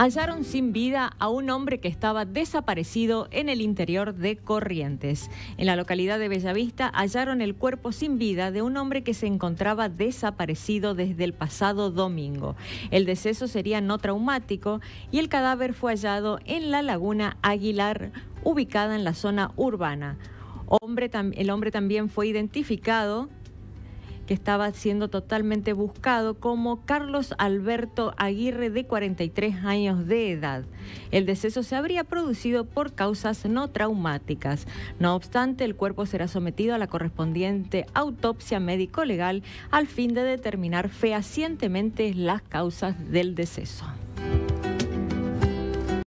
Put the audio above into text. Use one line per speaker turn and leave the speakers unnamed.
hallaron sin vida a un hombre que estaba desaparecido en el interior de Corrientes. En la localidad de Bellavista hallaron el cuerpo sin vida de un hombre que se encontraba desaparecido desde el pasado domingo. El deceso sería no traumático y el cadáver fue hallado en la laguna Aguilar, ubicada en la zona urbana. el hombre también fue identificado estaba siendo totalmente buscado como Carlos Alberto Aguirre de 43 años de edad. El deceso se habría producido por causas no traumáticas. No obstante, el cuerpo será sometido a la correspondiente autopsia médico-legal al fin de determinar fehacientemente las causas del deceso.